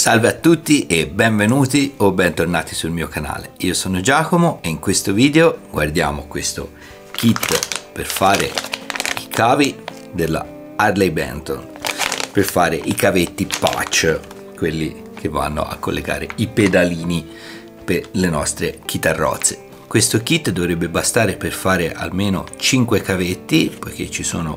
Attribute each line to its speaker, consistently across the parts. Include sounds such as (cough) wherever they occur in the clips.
Speaker 1: Salve a tutti e benvenuti o bentornati sul mio canale. Io sono Giacomo e in questo video guardiamo questo kit per fare i cavi della Harley Benton per fare i cavetti patch, quelli che vanno a collegare i pedalini per le nostre chitarrozze. Questo kit dovrebbe bastare per fare almeno 5 cavetti, poiché ci sono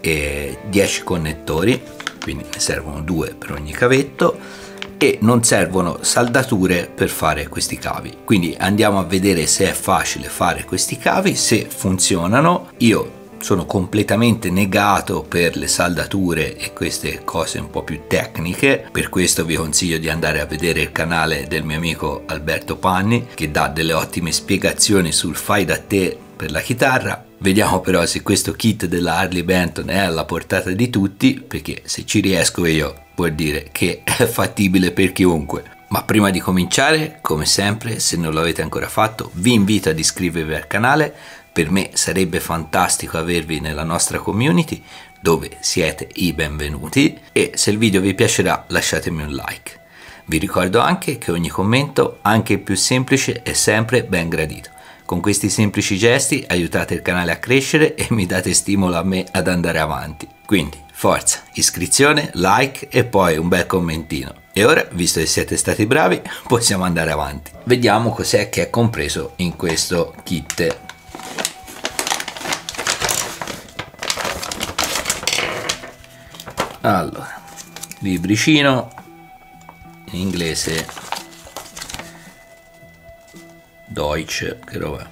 Speaker 1: eh, 10 connettori, quindi ne servono due per ogni cavetto e non servono saldature per fare questi cavi. Quindi andiamo a vedere se è facile fare questi cavi, se funzionano. Io sono completamente negato per le saldature e queste cose un po' più tecniche per questo vi consiglio di andare a vedere il canale del mio amico Alberto Panni che dà delle ottime spiegazioni sul fai da te per la chitarra vediamo però se questo kit della Harley Benton è alla portata di tutti perché se ci riesco io vuol dire che è fattibile per chiunque ma prima di cominciare, come sempre, se non l'avete ancora fatto, vi invito ad iscrivervi al canale, per me sarebbe fantastico avervi nella nostra community dove siete i benvenuti e se il video vi piacerà lasciatemi un like. Vi ricordo anche che ogni commento, anche il più semplice, è sempre ben gradito. Con questi semplici gesti aiutate il canale a crescere e mi date stimolo a me ad andare avanti. Quindi, forza, iscrizione, like e poi un bel commentino. E ora, visto che siete stati bravi, possiamo andare avanti. Vediamo cos'è che è compreso in questo kit allora libricino in inglese Deutsch che roba.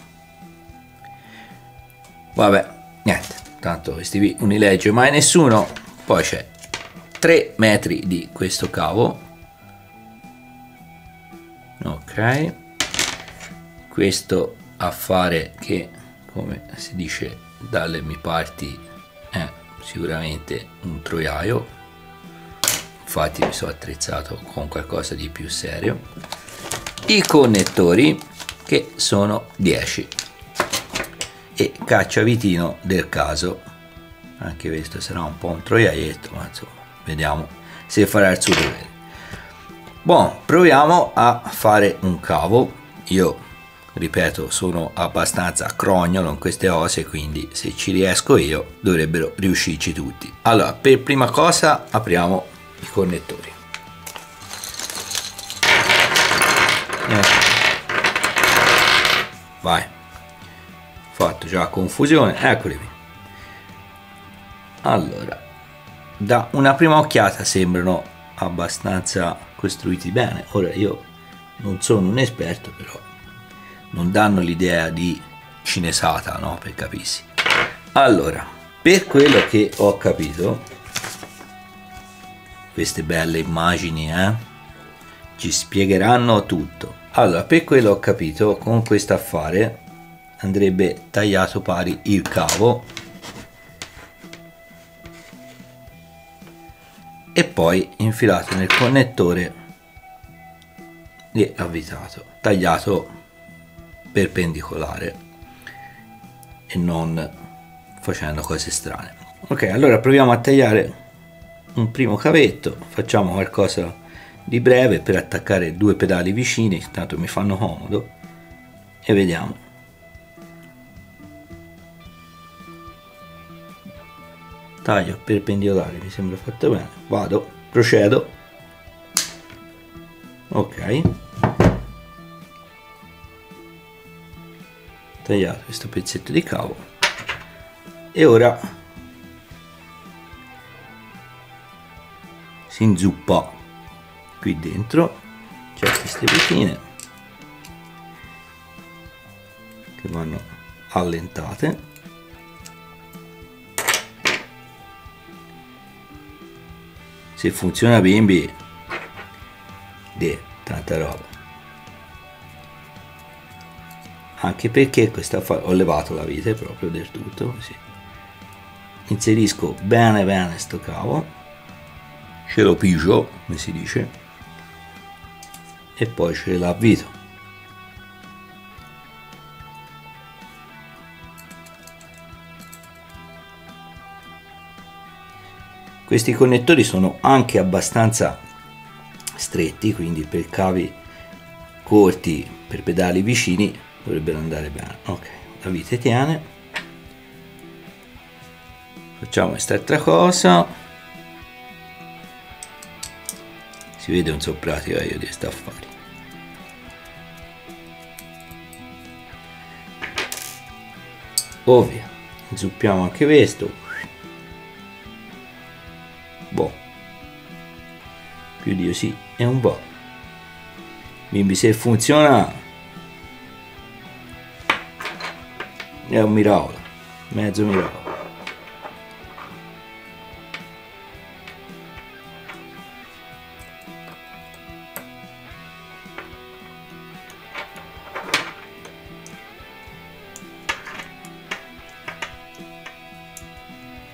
Speaker 1: Vabbè niente. Tanto questi non li legge mai nessuno. Poi c'è 3 metri di questo cavo. Ok. Questo affare che come si dice dalle mie parti è sicuramente un troiaio. Infatti mi sono attrezzato con qualcosa di più serio. I connettori che sono 10 e cacciavitino del caso. Anche questo sarà un po' un troiaietto ma insomma vediamo se farà il suo dovere. Buon, proviamo a fare un cavo. Io ripeto sono abbastanza crognolo in queste cose quindi se ci riesco io dovrebbero riuscirci tutti. Allora per prima cosa apriamo i connettori. Ecco. Vai fatto già confusione eccoli qui allora da una prima occhiata sembrano abbastanza costruiti bene ora io non sono un esperto però non danno l'idea di cinesata, no? Per capirsi. Allora, per quello che ho capito, queste belle immagini, eh? Ci spiegheranno tutto. Allora, per quello ho capito, con questo affare andrebbe tagliato pari il cavo e poi infilato nel connettore e avvitato, tagliato perpendicolare e non facendo cose strane. Ok allora proviamo a tagliare un primo cavetto facciamo qualcosa di breve per attaccare due pedali vicini tanto mi fanno comodo e vediamo. Taglio perpendicolare mi sembra fatto bene. Vado procedo. Ok. Tagliato questo pezzetto di cavo. E ora si inzuppa qui dentro c'è queste vetine che vanno allentate. Se funziona bimbi de tanta roba. Anche perché questa ho levato la vite proprio del tutto così inserisco bene bene sto cavo ce lo pigio come si dice e poi ce l'avvito questi connettori sono anche abbastanza stretti quindi per cavi corti per pedali vicini dovrebbero andare bene. Ok la vite tiene facciamo quest'altra cosa si vede un so pratica io di questi affari ovvio inzuppiamo anche questo. Boh. Più di così è un po' quindi se funziona è un miracolo. Mezzo miracolo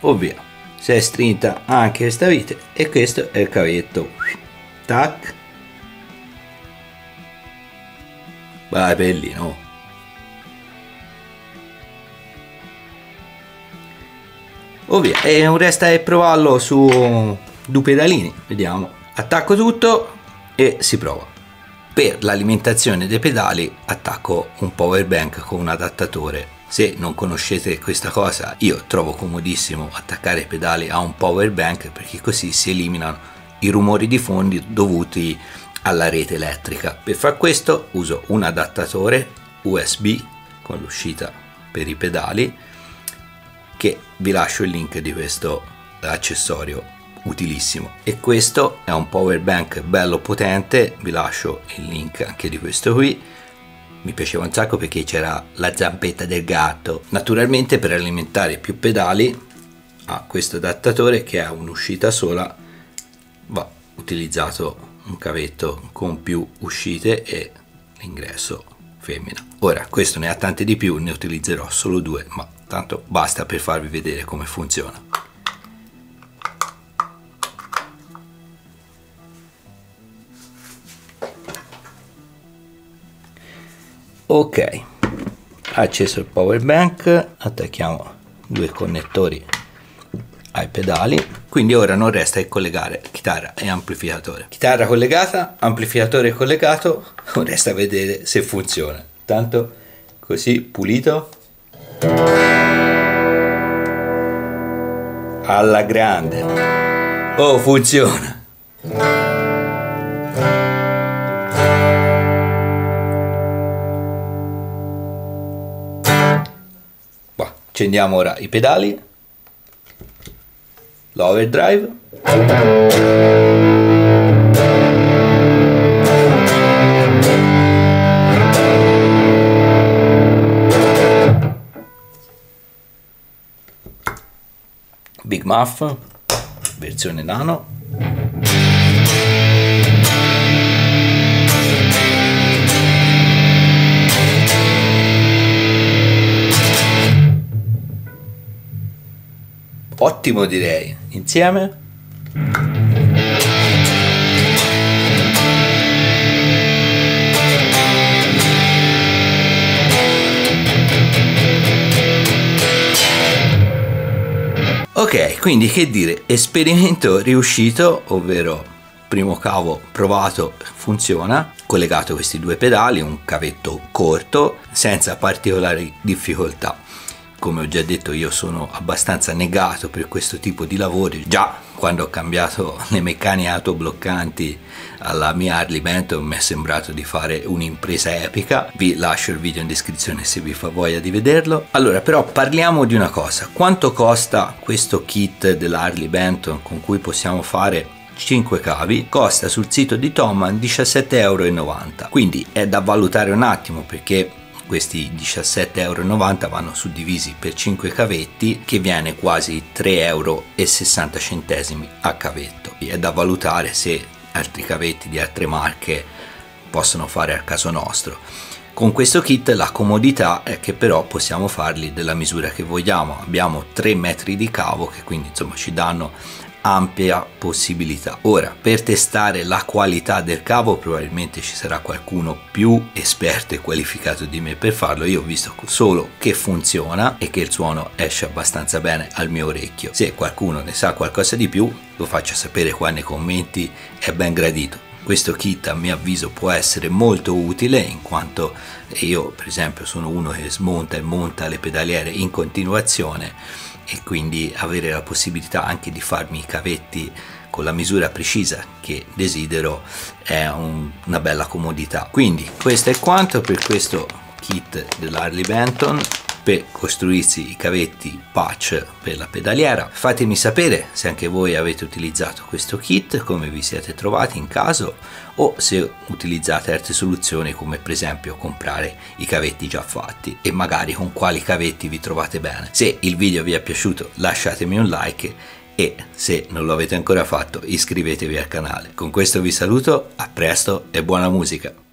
Speaker 1: ovvio si è strinta anche questa vite e questo è il cavetto. Tac. Vai pellino. Ovvio e un resta è provarlo su due pedalini. Vediamo. Attacco tutto e si prova. Per l'alimentazione dei pedali attacco un power bank con un adattatore se non conoscete questa cosa io trovo comodissimo attaccare i pedali a un power bank perché così si eliminano i rumori di fondi dovuti alla rete elettrica. Per far questo uso un adattatore USB con l'uscita per i pedali che vi lascio il link di questo accessorio utilissimo. E questo è un power bank bello potente vi lascio il link anche di questo qui mi piaceva un sacco perché c'era la zampetta del gatto. Naturalmente per alimentare più pedali ha questo adattatore che ha un'uscita sola, va utilizzato un cavetto con più uscite e l'ingresso femmina. Ora questo ne ha tante di più, ne utilizzerò solo due, ma tanto basta per farvi vedere come funziona. Ok. Acceso il power bank attacchiamo due connettori ai pedali. Quindi ora non resta che collegare chitarra e amplificatore. Chitarra collegata amplificatore collegato resta vedere se funziona. Tanto così pulito. Alla grande. Oh funziona accendiamo ora i pedali. L'overdrive Big Muff versione nano ottimo direi. Insieme? Ok quindi che dire esperimento riuscito ovvero primo cavo provato funziona collegato questi due pedali un cavetto corto senza particolari difficoltà come ho già detto io sono abbastanza negato per questo tipo di lavori. Già quando ho cambiato (laughs) le meccaniche autobloccanti alla mia Harley Benton mi è sembrato di fare un'impresa epica. Vi lascio il video in descrizione se vi fa voglia di vederlo. Allora però parliamo di una cosa. Quanto costa questo kit dell'Harley Benton con cui possiamo fare 5 cavi? Costa sul sito di Toman 17,90 euro quindi è da valutare un attimo perché questi 17,90 euro vanno suddivisi per 5 cavetti che viene quasi 3,60 euro a cavetto. È da valutare se altri cavetti di altre marche possono fare al caso nostro. Con questo kit la comodità è che però possiamo farli della misura che vogliamo. Abbiamo 3 metri di cavo che quindi insomma ci danno ampia possibilità. Ora, per testare la qualità del cavo probabilmente ci sarà qualcuno più esperto e qualificato di me per farlo. Io ho visto solo che funziona e che il suono esce abbastanza bene al mio orecchio. Se qualcuno ne sa qualcosa di più, lo faccia sapere qua nei commenti, è ben gradito. Questo kit a mio avviso può essere molto utile in quanto io per esempio sono uno che smonta e monta le pedaliere in continuazione e quindi avere la possibilità anche di farmi i cavetti con la misura precisa che desidero è un, una bella comodità. Quindi questo è quanto per questo kit dell'Harley Benton per costruirsi i cavetti patch per la pedaliera. Fatemi sapere se anche voi avete utilizzato questo kit, come vi siete trovati in caso o se utilizzate altre soluzioni come per esempio comprare i cavetti già fatti e magari con quali cavetti vi trovate bene. Se il video vi è piaciuto lasciatemi un like e se non lo avete ancora fatto iscrivetevi al canale. Con questo vi saluto, a presto e buona musica!